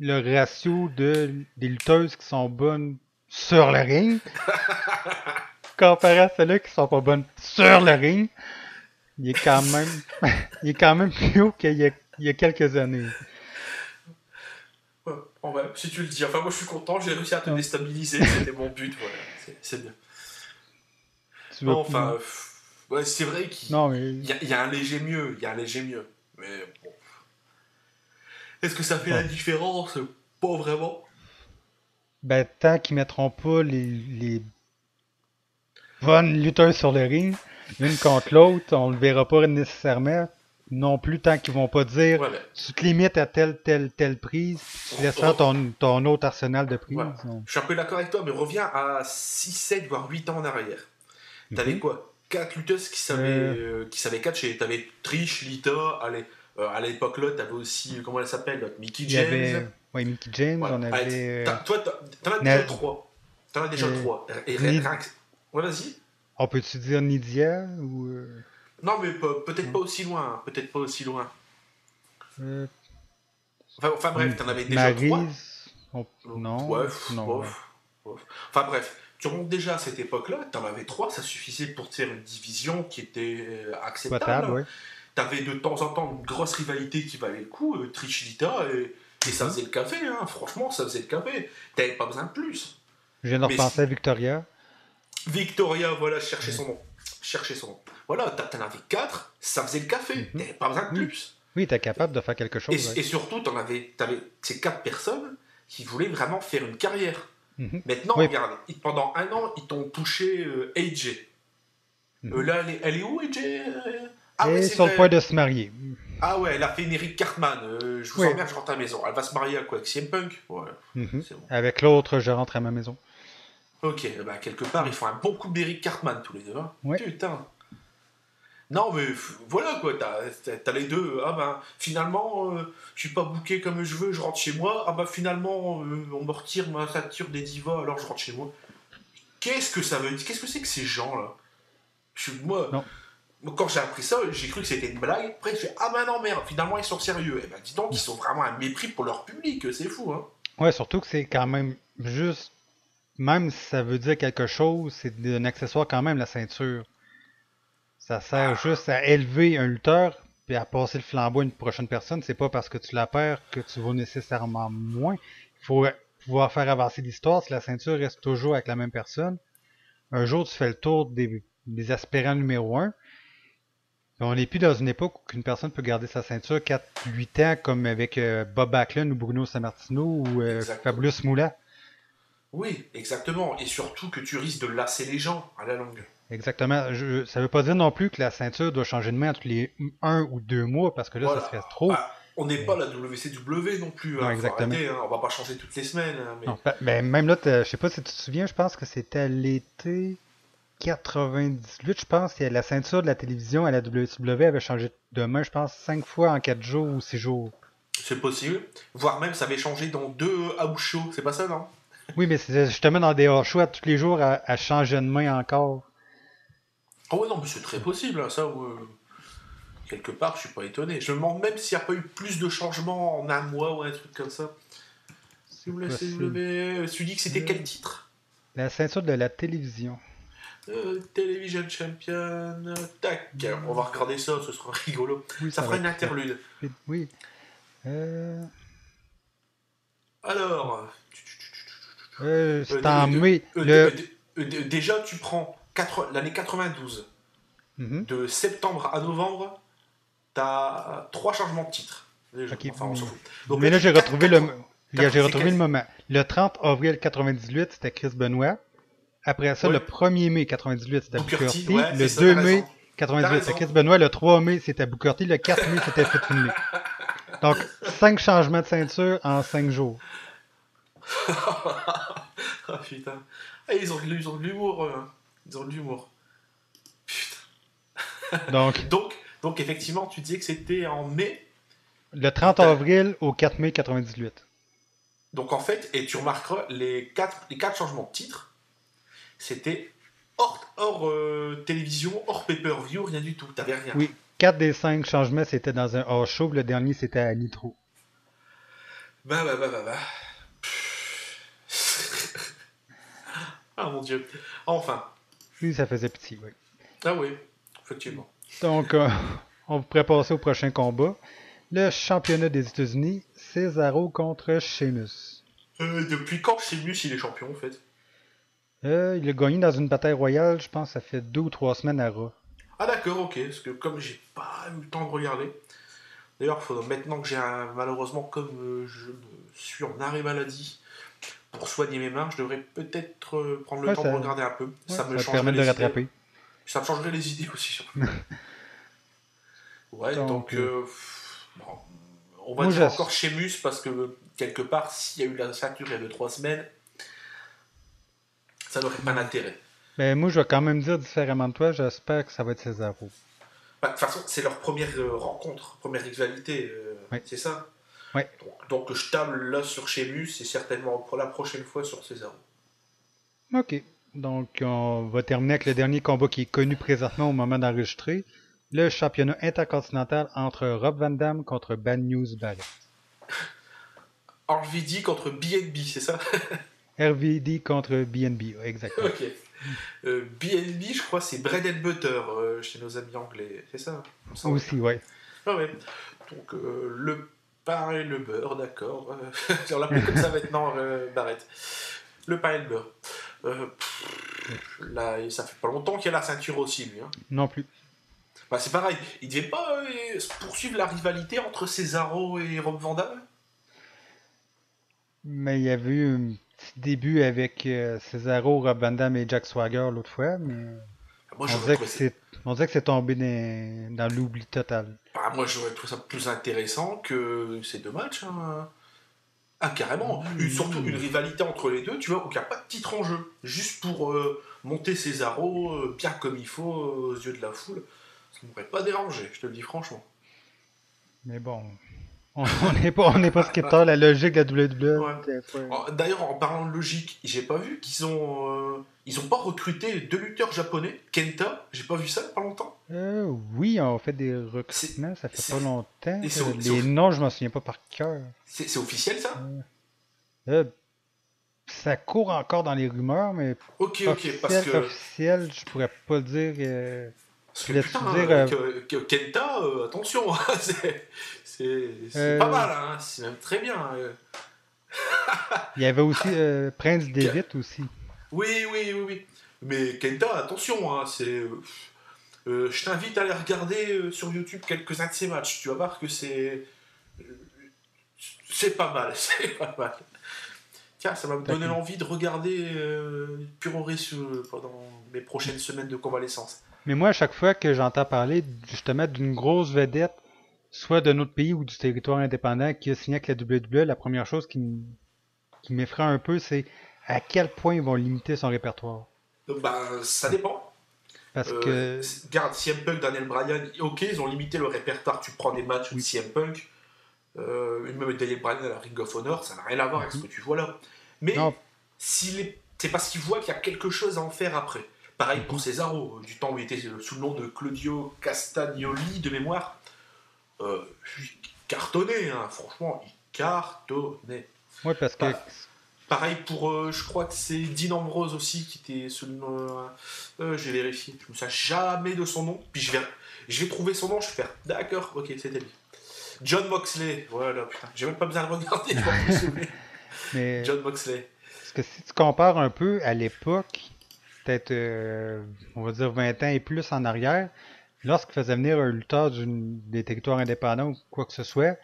le ratio de, des lutteuses qui sont bonnes sur le ring, <laughs> comparé à celles qui sont pas bonnes sur le ring, il est quand même, <laughs> il est quand même plus haut qu'il y a, il y a quelques années. ouais, si tu le dis. Enfin, moi je suis content, j'ai réussi à te déstabiliser, <laughs> c'était mon but, voilà. C'est- bien. Tu Non, enfin, ouais, c'est vrai qu'il mais, y, a- il y a un léger mieux, il y a un léger mieux. Mais bon. Est-ce que ça fait la différence? Pas vraiment. ben, tant qu'ils mettront pas les, les bonnes lutteuses sur le ring, l'une contre l'autre, on le verra pas nécessairement. Non plus tant qu'ils vont pas dire Voilà. tu te limites à telle, telle, telle prise, tu laisses faire ton, ton autre arsenal de prises. Voilà. On- Je suis un peu d'accord avec toi, mais reviens à 6, 7, voire 8 ans en arrière. T'avais Mhm. quoi? 4 lutteuses qui savaient, Euh. euh, qui savaient catcher. T'avais Trish, Lita, allez, euh, à l'époque là, t'avais aussi, euh, comment elle s'appelle, Mickey James. avait ouais, Mickey James, Voilà. on Allez, avait. euh, toi, t'en as déjà 3. T'en as déjà Euh, 3. Et Ni- rien que- Ouais, vas-y. on peut-tu dire Nidia ou. euh, Non, mais pe- peut-être pas aussi loin. hein, Peut-être pas aussi loin. euh, Enfin, enfin, bref, t'en avais déjà 3. Maryse on- Non. Ouais, non. ouais, ouais. Enfin bref, tu remontes déjà à cette époque-là, t'en avais trois, ça suffisait pour te faire une division qui était euh, acceptable. Ouais. T'avais de temps en temps une grosse rivalité qui valait le coup, euh, et, et ça Mhm. faisait le café, hein. franchement, ça faisait le café. T'avais pas besoin de plus. Je viens de repenser à Victoria. Victoria, voilà, chercher son nom. Chercher son nom. Voilà, t'en avais quatre, ça faisait le café. Mhm. T'avais pas besoin de plus. Oui, t'es capable de faire quelque chose. Et, ouais. et surtout, t'en avais, t'avais ces quatre personnes qui voulaient vraiment faire une carrière. Mhm. Maintenant, Oui. regarde, pendant un an, ils t'ont touché euh, AJ. Euh, là, elle est, elle est où, AJ Euh, Et ouais, sur le point de se marier. Ah ouais, elle a fait une Eric Cartman. Euh, je vous Oui. emmerde, je rentre à la maison. Elle va se marier à quoi Avec CM Punk Ouais, c'est bon. Avec l'autre, je rentre à ma maison. Ok, bah, quelque part, ils font un bon coup d'Eric Cartman tous les deux. hein. Ouais. Putain. Non, mais voilà quoi, t'as les deux. Ah ben, finalement, euh, je suis pas bouqué comme je veux, je rentre chez moi. Ah ben, finalement, euh, on me retire ma ceinture des divas, alors je rentre chez moi. Qu'est-ce que ça veut dire? Qu'est-ce que c'est que ces gens-là? Je suis- Moi, Non. moi, quand j'ai appris ça, j'ai cru que c'était une blague. Après, je fais Ah ben non, merde, finalement, ils sont sérieux. Eh ben, dis donc, ils sont vraiment un mépris pour leur public, c'est fou, hein. Ouais, surtout que c'est quand même juste. Même si ça veut dire quelque chose, c'est un accessoire quand même, la ceinture. Ça sert juste à élever un lutteur puis à passer le flambeau à une prochaine personne. C'est pas parce que tu la perds que tu vas nécessairement moins. Il faut pouvoir faire avancer l'histoire si la ceinture reste toujours avec la même personne. Un jour, tu fais le tour des, des aspirants numéro 1. On n'est plus dans une époque où une personne peut garder sa ceinture 4-8 ans comme avec euh, Bob Backlund ou Bruno Sammartino ou euh. Fabulous Moula. Oui, exactement. Et surtout que tu risques de lasser les gens à la longue. Exactement. Je, ça veut pas dire non plus que la ceinture doit changer de main tous les un ou deux mois parce que là, Voilà. ça serait trop. Ah, on n'est pas la WCW non plus. Non, hein, exactement. arrêter, hein, on va pas changer toutes les semaines. hein, mais... Non, ben, même là, je sais pas si tu te souviens, je pense que c'était l'été 98, je pense, que la ceinture de la télévision à la WCW avait changé de main, je pense, 5 fois en 4 jours ou 6 jours. C'est possible. Voire même, ça avait changé dans deux house shows. C'est pas ça, non? Oui, mais c'est justement dans des hors à tous les jours à, à changer de main encore. Ah ouais, non, mais c'est très possible. hein, ça, ouais. quelque part, je suis pas étonné. Je me demande même s'il n'y a pas eu plus de changements en un mois ou un truc comme ça. C'est WCW, possible. tu dis que c'était quel titre? La ceinture de la télévision. Euh, Television Champion. Tac. On va regarder ça, ce sera <laughs> rigolo. Oui, Ça fera une interlude. Oui. Euh, Alors, euh, c'est Euh, en de- mai. euh, Le... déjà, tu prends l'année 92. Mhm. de septembre à novembre, t'as trois changements de titre. Déjà. Ok, Enfin, on mais- s'en fout. Donc mais là, j'ai retrouvé le, j'ai retrouvé moment. Le 30 avril 98, c'était Chris Benoit. Après ça, Ouais. le 1er mai 98, c'était Booker T, ouais, le c'est ça, 2 t'as mai raison. 98, T'as c'était. Chris Benoit. Le 3 mai, c'était Booker T. Le 4 mai, c'était Fit Finlay. <laughs> Donc, 5 changements de ceinture en 5 jours. <laughs> ah putain. Ah, ils ont, ils ont de l'humour. euh. Ils ont de l'humour. Putain. <laughs> Donc, Donc, donc, effectivement, tu disais que c'était en mai. le 30 avril au 4 mai 98. Donc, en fait, et tu remarqueras, les quatre, les quatre changements de titre, c'était hors, hors euh, télévision, hors pay-per-view, rien du tout. T'avais rien. Oui, 4 des 5 changements, c'était dans un hors show. Le dernier, c'était à Nitro. Bah, bah, bah, bah, bah. Ah mon dieu. Enfin. Oui, ça faisait pitié, oui. Ah oui, effectivement. Donc, euh, on pourrait passer au prochain combat. Le championnat des États-Unis, Cesaro contre Sheamus. Euh, depuis quand Sheamus il est champion en fait? Euh, il a gagné dans une bataille royale, je pense, ça fait deux ou trois semaines à Raw. Ah d'accord, ok, parce que comme j'ai pas eu le temps de regarder, d'ailleurs, maintenant que j'ai un, malheureusement, comme euh, je suis en arrêt maladie pour soigner mes mains, je devrais peut-être euh, prendre le Ouais, temps ça- de regarder un peu. Ouais, ça ça me te changerait permettre de les rattraper. idées. Ça me changerait les idées aussi. <laughs> ouais, Donc, donc, euh, euh, bon, on va moi, dire encore Sheamus parce que quelque part, s'il y a eu la ceinture il y a 2-3 semaines, ça n'aurait pas d'intérêt. Ben, moi, je vais quand même dire différemment de toi, j'espère que ça va être Cesaro. Bah, De toute façon, c'est leur première euh, rencontre, première rivalité, euh, c'est ça Ouais. donc, donc je table là sur Sheamus et certainement pour la prochaine fois sur César. Ok. Donc, on va terminer avec le dernier combat qui est connu présentement au moment d'enregistrer. Le championnat intercontinental entre Rob Van Dam contre Bad News Ballet. <laughs> RVD contre BNB, c'est ça? <laughs> RVD contre BNB, exactement. Ok. Euh, BNB, je crois, c'est bread and butter euh, chez nos amis anglais, c'est ça? Aussi, ouais. Ah ouais. Donc euh, le pain et le beurre, d'accord. Euh, <laughs> on l'appelle comme ça maintenant, euh, Barrett. Le pain et le beurre. Euh, pff, là, ça fait pas longtemps qu'il a la ceinture aussi, lui. hein. Non plus. Bah, c'est pareil, il devait pas poursuivre la rivalité entre Cesaro et Rob Van Dam Mais il y avait eu un petit début avec Cesaro, Rob Van Dam et Jack Swagger l'autre fois, mais Moi, on trouvé que ça... c'est, on disait que c'est tombé dans, dans l'oubli total. bah, moi, j'aurais trouvé ça plus intéressant que ces deux matchs. hein. Ah, carrément. Une- surtout une rivalité entre les deux, tu vois, où il n'y a pas de titre en jeu. Juste pour euh, monter Cesaro euh, bien comme il faut euh, aux yeux de la foule. Ça ne m'aurait pas dérangé, je te le dis franchement. Mais bon, <laughs> on n'est pas, on pas scripteur, la logique de la WWE. Ouais. D'ailleurs, en parlant de logique, j'ai pas vu qu'ils ont. Euh, ils ont pas recruté deux lutteurs japonais, Kenta, j'ai pas vu ça il y a pas longtemps. Euh, oui, on fait des recrutements, ça fait pas longtemps. et Euh, Les noms, je m'en souviens pas par cœur. C'est officiel ça? Euh, ça court encore dans les rumeurs, mais Ok, ok, parce que. officiel, je pourrais pas dire. euh, Parce que putain, dire, euh, euh, que, que Kenta, euh, attention, <laughs> c'est c'est- Euh, pas mal, hein, c'est même très bien. euh. Il y avait aussi euh, Prince David aussi. Oui, oui, oui, oui. Mais Kenta, attention, hein, c'est. euh, euh, je t'invite à aller regarder euh, sur YouTube quelques-uns de ses matchs. Tu vas voir que c'est. C'est pas mal, <laughs> c'est pas mal. Tiens, ça va me donner l'envie de regarder euh, Puroré pendant mes prochaines semaines de convalescence. Mais moi, à chaque fois que j'entends parler justement d'une grosse vedette, soit de notre pays ou du territoire indépendant qui a signé avec la WWE, la première chose qui m'effraie un peu, c'est à quel point ils vont limiter son répertoire? Bah, ça dépend. Parce Euh, que Regarde, CM Punk, Daniel Bryan, ok, ils ont limité le répertoire. Tu prends des matchs de Oui. CM Punk, euh, même Daniel Bryan à la Ring of Honor, ça n'a rien à voir avec ce que tu vois là. Mais Mhm. Est... c'est parce qu'il voit qu'il y a quelque chose à en faire après. Pareil pour Mhm. Cesaro, du temps où il était sous le nom de Claudio Castagnoli de mémoire. Euh, il cartonnait, hein, franchement, il cartonnait. ouais, parce que. Pareil pour, euh, je crois que c'est Dean Ambrose aussi qui était sous le nom. euh, euh, je vais vérifier. Je me souviens jamais de son nom. Puis je vais, je vais trouver son nom. Je vais faire. D'accord, ok, c'était lui. John Moxley. Voilà, putain. J'ai même pas besoin de regarder. <laughs> Mais John Moxley. Parce que si tu compares un peu à l'époque, peut-être, euh, on va dire 20 ans et plus en arrière, lorsqu'il faisait venir un lutteur des territoires indépendants ou quoi que ce soit,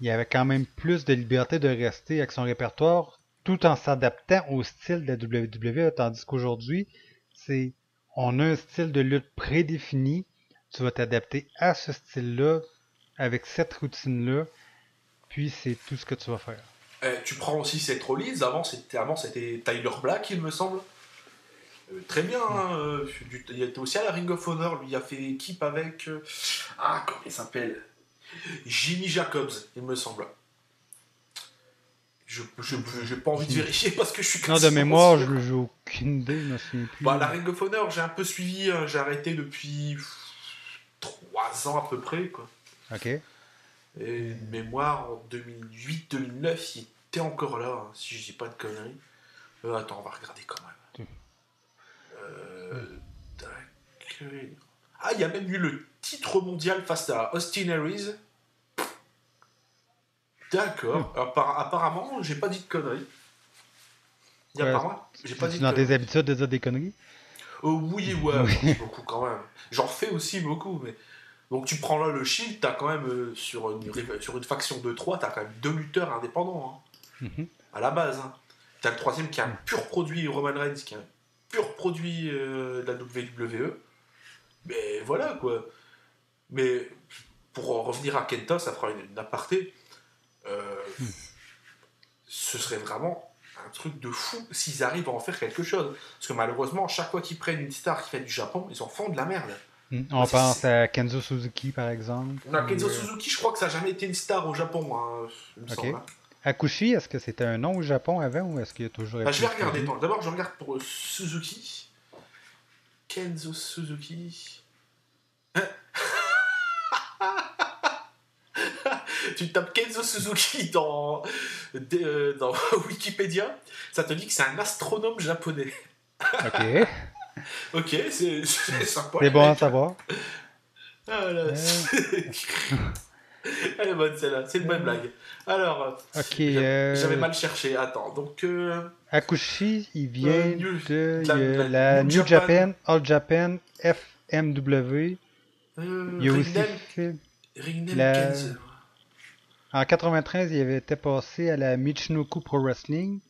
il y avait quand même plus de liberté de rester avec son répertoire tout en s'adaptant au style de la WWE, tandis qu'aujourd'hui, c'est on a un style de lutte prédéfini, tu vas t'adapter à ce style-là, avec cette routine-là, puis c'est tout ce que tu vas faire. Eh, tu prends aussi cette release, avant c'était, avant, c'était Tyler Black, il me semble. Euh, très bien, hein, euh, du- il était aussi à la Ring of Honor, lui il a fait équipe avec. euh, ah, comment il s'appelle? Jimmy Jacobs, il me semble. Je je- j'ai pas envie de vérifier parce que je suis Non, de mémoire, je j'ai aucune idée, je plus. Bah, la Ring of Honor, j'ai un peu suivi, hein, j'ai arrêté depuis 3 ans à peu près, quoi. Ok. Et de mémoire, en 2008-2009, il était encore là, hein, si je dis pas de conneries. Euh, attends, on va regarder quand même. Euh, tac. Ah, il y a même eu le titre mondial face à Austin Aries. D'accord. Appar- apparemment, j'ai pas dit de conneries. Il y a Ouais, apparemment, j'ai pas dit de dans conneries. tes habitudes de dire des conneries? Oh, oui, ouais, Oui. j'en fais beaucoup quand même. J'en fais aussi beaucoup, mais. Donc tu prends là le Shield, t'as quand même euh, sur, une, sur une faction de 3, t'as quand même deux lutteurs indépendants, hein, Mhm. à la base. Hein. T'as le troisième qui est un Mm. pur produit Roman Reigns, qui est un pur produit euh, de la WWE. Mais voilà quoi. Mais pour en revenir à Kenta, ça fera une, une aparté. Euh. Ce serait vraiment un truc de fou s'ils arrivent à en faire quelque chose. Parce que malheureusement, chaque fois qu'ils prennent une star qui fait du Japon, ils en font de la merde. Hmm. On Parce pense à Kenzo Suzuki, par exemple. Non, Kenzo euh, Suzuki, je crois que ça n'a jamais été une star au Japon, hein, il me Ok. semble. hein. Akushi, est-ce que c'était un nom au Japon avant ou est-ce qu'il y a toujours Bah, été je vais regarder. D'abord, je regarde pour Suzuki. Kenzo Suzuki. Hein tu tapes Kenzo Suzuki dans, euh, dans <laughs> Wikipédia, ça te dit que c'est un astronome japonais. Ok, <laughs> Ok, c'est sympa. c'est bon à savoir. Ah, là, <laughs> Elle est bonne celle-là, c'est une bonne blague. Alors, Ok, j'a- euh, j'avais mal cherché. Attends, donc. euh, Akushi, il vient Euh, New- de la- la- la New Japan. Japan, All Japan, FMW. euh, Il y a aussi Ringen la- Kenzo. En 93, il avait été passé à la Michinoku Pro Wrestling.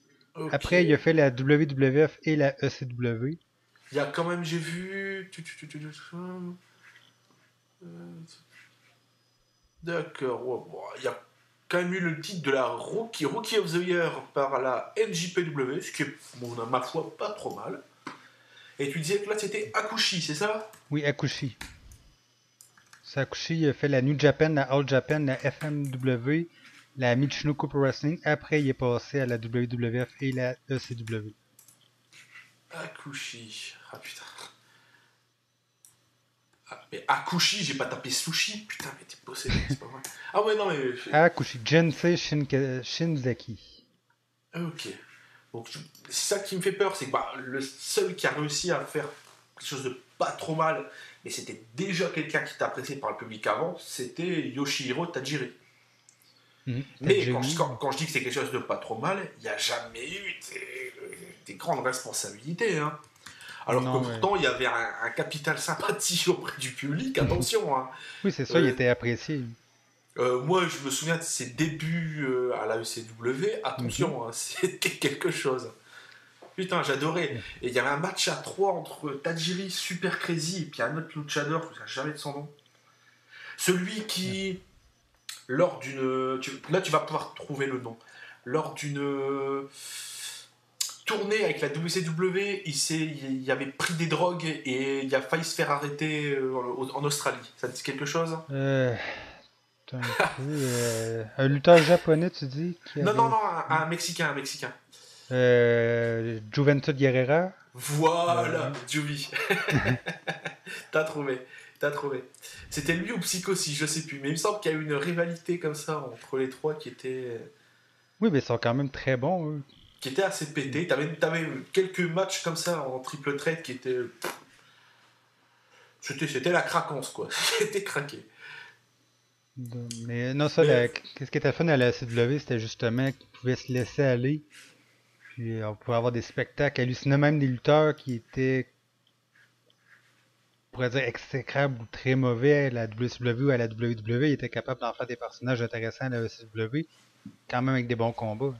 Après, il a fait la WWF et la ECW. Il y a quand même, j'ai vu. euh, D'accord, ouais, bon, il y a quand même eu le titre de la Rookie, Rookie of the Year par la NJPW, ce qui est, bon, ma foi, pas trop mal. Et tu disais que là c'était Akushi, c'est ça? Oui, Akushi. C'est Akushi, il a fait la New Japan, la All Japan, la FMW, la Michinoku Pro Wrestling. Après, il est passé à la WWF et la ECW. Akushi. Ah putain. Ah, mais Akushi, j'ai pas tapé sushi, putain, mais t'es possédé, c'est pas vrai. Ah ouais, non, mais. Akushi, Jensei Shinka- Shinzaki. Ok. Donc, c'est ça qui me fait peur, c'est que bah, le seul qui a réussi à faire quelque chose de pas trop mal, mais c'était déjà quelqu'un qui était apprécié par le public avant, c'était Yoshihiro Tajiri. Mhm. Mais quand je, quand- quand je dis que c'est quelque chose de pas trop mal, il n'y a jamais eu des, des grandes responsabilités. Hein. Alors Non, que pourtant, il y avait un, un capital sympathie <laughs> auprès du public, attention. hein. Oui, c'est ça, il Euh, était apprécié. Euh, moi, je me souviens de ses débuts euh, à la ECW. Attention, Mhm. hein, <laughs> c'était quelque chose. Putain, j'adorais. Et il y avait un match à trois entre Tajiri, Super Crazy, et puis un autre luchador, je ne me jamais de son nom. Celui qui, lors d'une... Là, tu vas pouvoir trouver le nom. Lors d'une tournée avec la WCW, il, s'est- il y avait pris des drogues et il a failli se faire arrêter euh, en, en Australie. Ça te dit quelque chose? Euh, peu, euh, un lutteur japonais, tu dis Non, non, non, un, un Mexicain, un Mexicain. Euh, Juventud Guerrera. Voilà, Juvi. <laughs> T'as trouvé, t'as trouvé. C'était lui ou Psychosis, je sais plus. Mais il me semble qu'il y a eu une rivalité comme ça entre les trois qui était, Oui, mais ils sont quand même très bons, eux. qui était assez pété. T'avais, t'avais quelques matchs comme ça en triple trade qui étaient... C'était, c'était la craquance, quoi. <laughs> C'était craqué. Mais non, ça, Mais- la- qu'est-ce qui était fun à la CW, c'était justement qu'ils pouvaient se laisser aller. Puis on pouvait avoir des spectacles hallucinants, même des lutteurs qui étaient, on pourrait dire, exécrables ou très mauvais à la WCW ou à la WWE. Ils étaient capables d'en faire des personnages intéressants à la WCW, quand même avec des bons combats.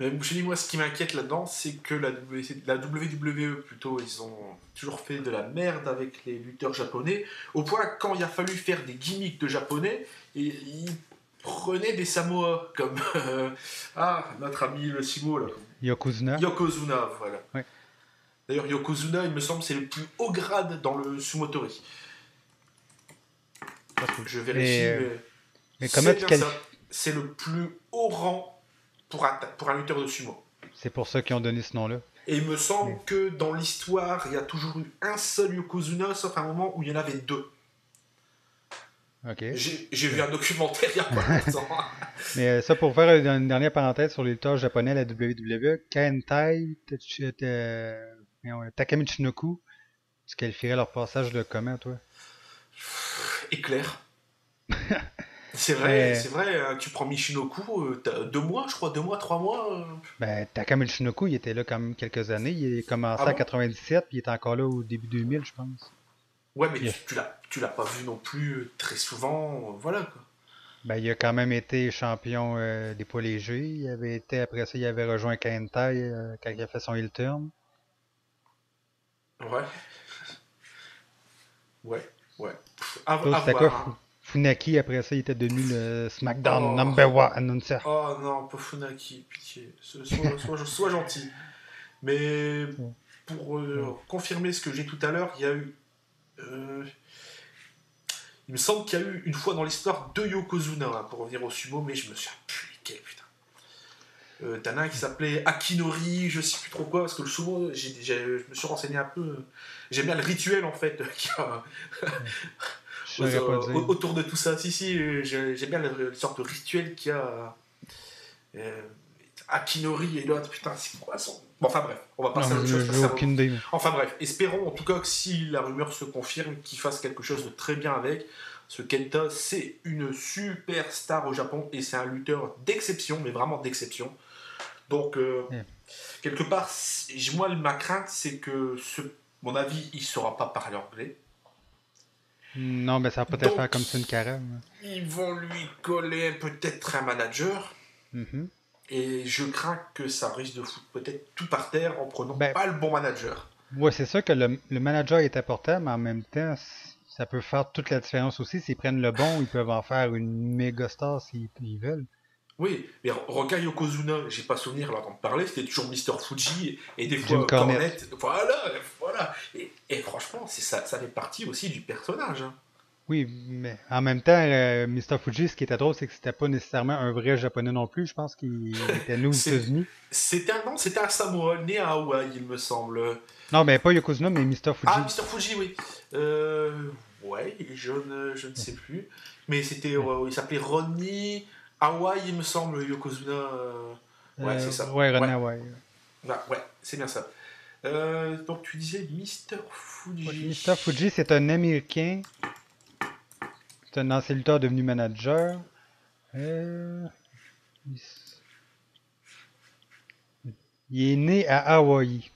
Mais je dis, moi, ce qui m'inquiète là-dedans, c'est que la, WWE, plutôt, ils ont toujours fait de la merde avec les lutteurs japonais, au point quand il a fallu faire des gimmicks de japonais, et- ils prenaient des Samoa, comme euh, ah, notre ami le Simo, là, Yokozuna. Yokozuna, voilà. Ouais. D'ailleurs, Yokozuna, il me semble, c'est le plus haut grade dans le sumotori. Je vérifie, Mais, mais, euh, mais c'est ça. C'est le plus haut rang pour un, pour un lutteur de sumo. C'est pour ça qu'ils ont donné ce nom-là. Et il me semble Mais- que dans l'histoire, il y a toujours eu un seul Yokozuna, sauf un moment où il y en avait deux. J'ai vu un documentaire il y a pas <laughs> longtemps. Mais euh, ça, pour faire une dernière parenthèse sur les lutteurs japonais à la WWE, Kentai euh, voyons, Takamichinoku, tu qualifierais leur passage de comment, toi? Éclair. <laughs> C'est vrai, Mais- c'est vrai, hein, tu prends Michinoku, euh, deux mois, je crois, deux mois, trois mois. euh, Ben, Takamichinoku, il était là quand même quelques années. Il a commencé Ah en bon? 97, puis il était encore là au début 2000, je pense. Ouais, mais Yeah. tu, tu l'as, pas vu non plus euh, très souvent, euh, voilà quoi. Ben, il a quand même été champion euh, des poids légers. Il avait été, après ça, il avait rejoint Kentai euh, quand il a fait son heel turn. Ouais. <laughs> Ouais, ouais. À, à voir, quoi? hein. Fu- Funaki, après ça, il était devenu le SmackDown Oh. number one announcer. Oh non, pas Funaki, pitié. Sois, sois- sois- sois gentil. Mais pour euh, confirmer ce que j'ai tout à l'heure, il y a eu. Euh, il me semble qu'il y a eu une fois dans l'histoire deux Yokozuna, hein, pour revenir au sumo, mais je me suis appliqué, putain. Euh, T'en as un qui s'appelait Akinori, je sais plus trop quoi, parce que le sumo, je me suis renseigné un peu. J'aime bien le rituel en fait <laughs> qu'il y a autour de tout ça. Si, si, j'ai- j'aime bien le, le sorte de rituel qu'il y a. Euh, Akinori et l'autre, putain, c'est quoi son. Bon, enfin bref, on va passer à autre chose. aucune idée. Enfin bref, espérons en tout cas que si la rumeur se confirme, qu'il fasse quelque chose de très bien avec. Ce Kenta, c'est une super star au Japon et c'est un lutteur d'exception, mais vraiment d'exception. Donc, euh, Mm. quelque part, moi, ma crainte, c'est que, ce, mon avis, il ne saura pas parler anglais. Non, ben ça va peut-être faire comme une carême. Ils vont lui coller peut-être un manager. Mhm. Et je crains que ça risque de foutre peut-être tout par terre en prenant Ben- pas le bon manager. Ouais, c'est sûr que le, le manager est important, mais en même temps, ça peut faire toute la différence aussi. S'ils prennent le bon, ils peuvent en faire une méga star s'ils ils veulent. Oui, mais regarde Yokozuna, j'ai pas souvenir l'entendre parler, c'était toujours Mister Fuji et des fois Cornette. Cornette. Voilà, voilà. Et, et franchement, ça, ça fait partie aussi du personnage. hein. Oui, mais en même temps, euh, Mr. Fuji, ce qui était drôle, c'est que c'était pas nécessairement un vrai japonais non plus. Je pense qu'il était né aux États-Unis. C'était un, non, c'était un Samoa, né à Hawaï, il me semble. Non, mais pas Yokozuna, mais Mr. Fuji. Ah, Mister Fuji, oui. Euh, ouais, je ne, je ne sais plus. Mais c'était, euh, il s'appelait Ronnie Hawaï, il me semble, Yokozuna. euh, ouais, c'est ça. Ouais, Ouais. ouais. Ah, ouais, c'est bien ça. Donc tu disais Mister Fuji. Ouais, Mr. Fuji, c'est un Américain. C'est un ancien lutteur devenu manager. Euh, il est né à Hawaï.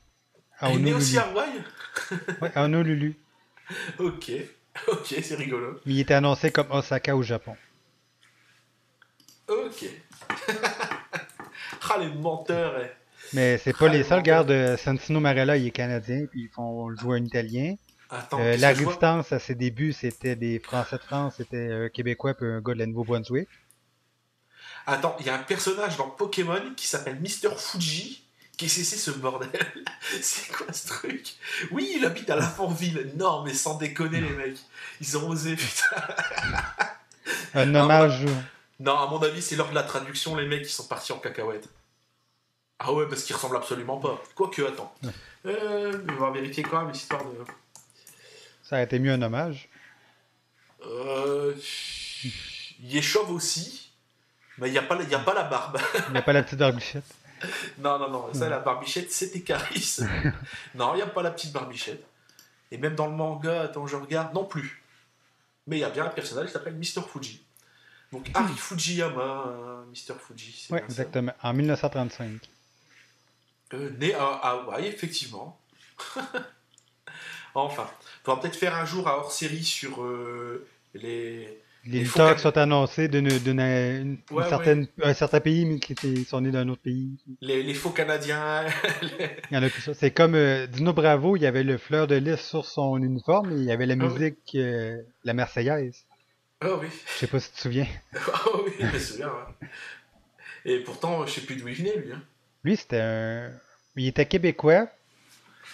À Il est né aussi à Hawaï <laughs> Ouais, à Honolulu. Ok, ok, c'est rigolo. Mais il était annoncé comme Osaka au Japon. Ok. <laughs> ah, les menteurs. eh. Mais c'est pas Ah, les le seuls. Regarde, Santino Marella, il est canadien, puis ils font le jouer un italien. Attends, Euh, la résistance, à ses débuts, c'était des Français de France, c'était un Québécois puis un gars de la Nouveau-Brunswick. Attends, il y a un personnage dans Pokémon qui s'appelle Mister Fuji. Qu'est-ce que c'est ce bordel <laughs> C'est quoi ce truc? Oui, il habite à la Fortville. Non, mais sans déconner, les mecs. Ils ont osé, putain. Un hommage. Non, à mon avis, c'est lors de la traduction, les mecs, qui sont partis en cacahuète. Ah ouais, parce qu'ils ressemblent absolument pas. Quoique, attends. Euh, on va vérifier quand même, histoire de... Ça a été mieux un hommage. Euh, il est chauve aussi, mais il n'y a, pas y a pas la barbe. Il n'y a pas la petite barbichette. <laughs> non, non, non, ça, la barbichette, c'était Caris. <laughs> non, il n'y a pas la petite barbichette. Et même dans le manga, attends, je regarde, non plus. Mais il y a bien un personnage qui s'appelle Mister Fuji. Donc Harry Fujiyama, euh, Mister Fuji. Oui, bien ça. exactement. En 1935. Euh, né à Hawaï, effectivement. <laughs> enfin, il faudra peut-être faire un jour un hors-série sur euh, les, les faut lutteurs qui sont annoncés d'une, d'une, une Ouais, certaine, un certain pays, mais qui sont nés d'un autre pays. Les, les faux Canadiens. les- <laughs> Il y en a plus ça. C'est comme euh, Dino Bravo, il y avait le fleur de lys sur son uniforme et il y avait la Ah oui. musique, euh, la Marseillaise. Oh oui. Je sais pas si tu te souviens. Oh <laughs> oui, je me souviens. ouais. Et pourtant, je sais plus d'où il venait, lui. hein. Lui, c'était un. Il était québécois,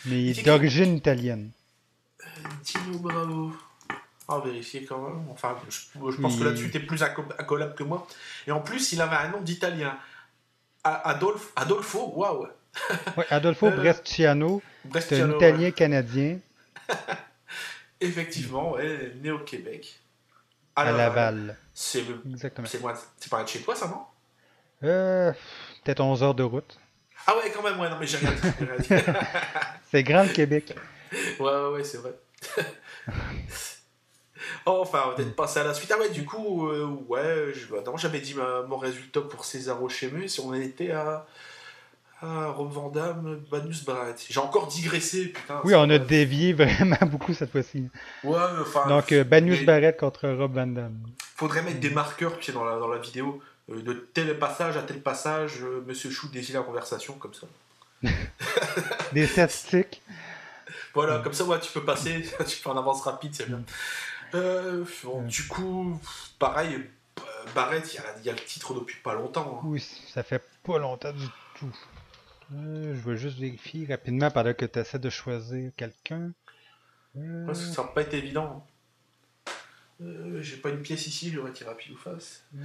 mais il est d'origine italienne. Dino Bravo. On va vérifier quand même. Enfin, je, je pense que là-dessus, t'es plus acco- accolable que moi. Et en plus, il avait un nom d'italien. Adolf, Adolfo, waouh. Adolfo <laughs> Euh, Bresciano, c'est un ouais. Italien canadien <laughs> Effectivement, ouais, né au Québec. à Laval. C'est Exactement. c'est loin de- c'est pas de chez toi, ça, non? Euh, peut-être 11 heures de route. Ah ouais, quand même, ouais, non, mais j'ai rien dit. j'ai rien dit. <laughs> C'est grand le Québec. Ouais, ouais, ouais, c'est vrai. <laughs> Oh, enfin, on va peut-être passer à la suite. Ah ouais, du coup, euh, ouais, je, j'avais dit ma- mon résultat pour César Chemus, si on était à, à Rob Van Damme, Banus Barrett. J'ai encore digressé, putain. Oui, on a dévié vraiment beaucoup cette fois-ci. Ouais, enfin... Donc, euh, Banius mais Barrett contre Rob Van Damme. Faudrait mettre des marqueurs, tu sais, dans la, dans la vidéo, euh, de tel passage à tel passage, euh, Monsieur Chou désigne la conversation, comme ça. <laughs> Des statistiques. Voilà, Mm. comme ça, ouais, tu peux passer, <laughs> tu peux en avance rapide, c'est bien. Euh, bon, du coup, pareil, euh, Barrett, il y, a- il y a le titre depuis pas longtemps. hein. Oui, ça fait pas longtemps du tout. Euh, je veux juste vérifier rapidement pendant que tu essaies de choisir quelqu'un. Euh, Parce que ça n'a pas été évident. Euh, j'ai pas une pièce ici, j'aurais tiré rapide ou face. euh,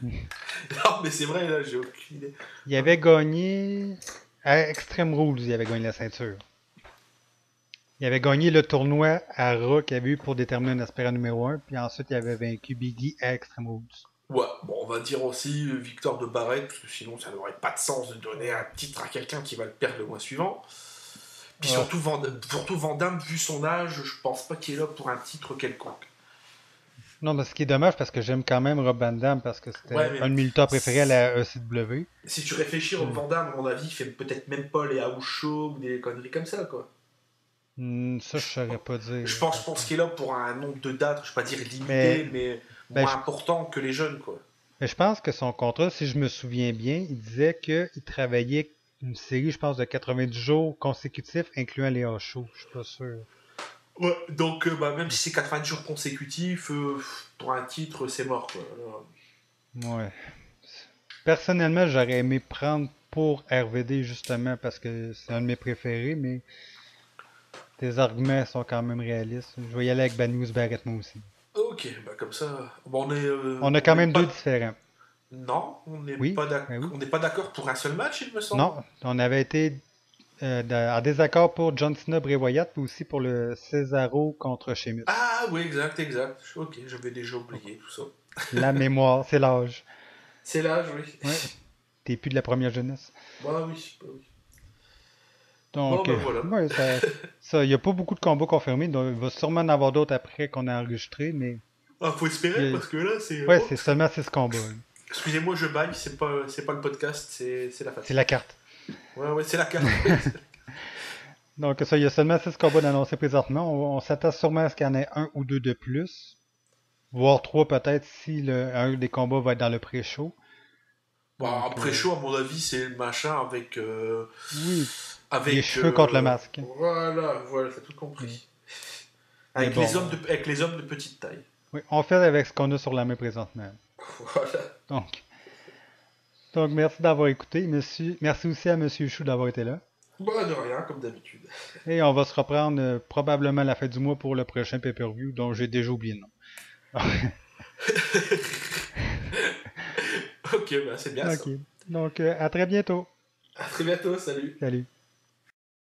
<laughs> non, mais c'est vrai, là, j'ai aucune idée. Il avait gagné à Extreme Rules, il avait gagné la ceinture. Il avait gagné le tournoi à Raw qu'il avait eu pour déterminer un aspirant numéro 1, puis ensuite il avait vaincu Biggie à Extreme Rules. Ouais, bon, on va dire aussi victoire de Barrett, parce que sinon ça n'aurait pas de sens de donner un titre à quelqu'un qui va le perdre le mois suivant. Puis Ouais. surtout, Van, surtout Van Damme, vu son âge, je pense pas qu'il est là pour un titre quelconque. Non, mais ce qui est dommage parce que j'aime quand même Rob Van Damme parce que c'était Ouais, un de mes lutteurs préférés à la ECW. Si tu réfléchis, Rob. Van Damme, à mon avis, il fait peut-être même pas les house shows ou des conneries comme ça, quoi. Hmm, ça, je saurais pas dire. Je pense, qu'il est là pour un nombre de dates, je vais pas dire limité, Mais- mais, ben, moins je- important que les jeunes, quoi. Mais je pense que son contrat, si je me souviens bien, il disait qu'il travaillait une série, je pense, de 90 jours consécutifs, incluant les hors shows. Je suis pas sûr. Ouais, donc euh, bah, même si c'est 80 jours consécutifs, euh, pour un titre, c'est mort, quoi. Ouais. Personnellement, j'aurais aimé prendre pour RVD justement parce que c'est un de mes préférés, mais tes arguments sont quand même réalistes. Je vais y aller avec Banius Barrett moi aussi. Ok, bah comme ça, bon, on est. euh, On a quand même deux différents. Non, on n'est Oui, pas d'ac- ben oui. on n'est pas d'accord pour un seul match, il me semble. Non, on avait été euh, en désaccord pour John Cena Bray Wyatt, puis aussi pour le Cesaro contre Sheamus. Ah oui, exact, exact. Ok, j'avais déjà oublié tout ça. La <laughs> mémoire, c'est l'âge. C'est l'âge, oui. Ouais. T'es plus de la première jeunesse. Bah oui, bah oui. Donc, Bon, ben euh, voilà. ouais, ça, <laughs> ça, il n'y a pas beaucoup de combats confirmés, donc il va sûrement en avoir d'autres après qu'on a enregistré, mais Ah, faut espérer, parce que là, c'est. ouais, oh, c'est seulement 6 combats. là. Excusez-moi, je baille, c'est pas, c'est pas le podcast, c'est, c'est la C'est fatigue. la carte. Ouais, ouais, c'est la carte. <laughs> <laughs> Donc ça, il y a seulement 6 combats d'annoncés présentement. On, on s'attend sûrement à ce qu'il y en ait un ou deux de plus. Voire trois peut-être si le, un des combats va être dans le pré-show. bon, Donc, après euh, chaud, à mon avis, c'est le machin avec. euh, Oui. Avec Les cheveux contre le masque. Voilà, voilà, t'as tout compris. Avec, Mais les bon. hommes de, avec les hommes de petite taille. oui. On fait avec ce qu'on a sur la main présentement. Voilà. Donc, donc merci d'avoir écouté. Monsieur, merci aussi à Monsieur Chou d'avoir été là. Bon, de rien, comme d'habitude. Et on va se reprendre euh, probablement à la fin du mois pour le prochain pay-per-view dont j'ai déjà oublié le nom. <laughs> ok, bah c'est bien <laughs> ça. Donc, euh, à très bientôt. À très bientôt, salut. Salut.